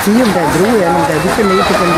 Anzi, io mi dai due, non dai due minuti con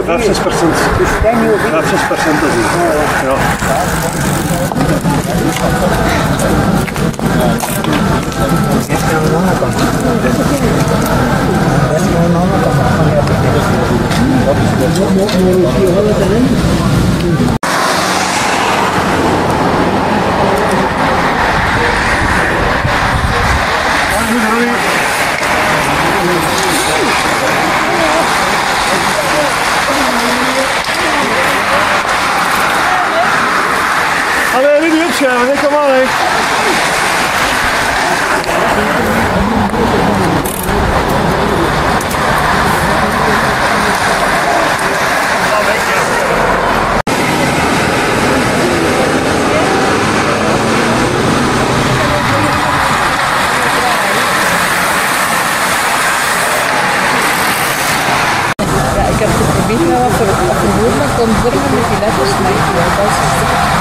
ouvir. 90%. Tem me ouvido. 90% ouvido. Este é o nono campo. Este é o nono campo. Neurologia também? Thank you. Ja, ik heb geprobeerd wel wat voor voor woorden ik kon vormen met die letters, maar ja, dat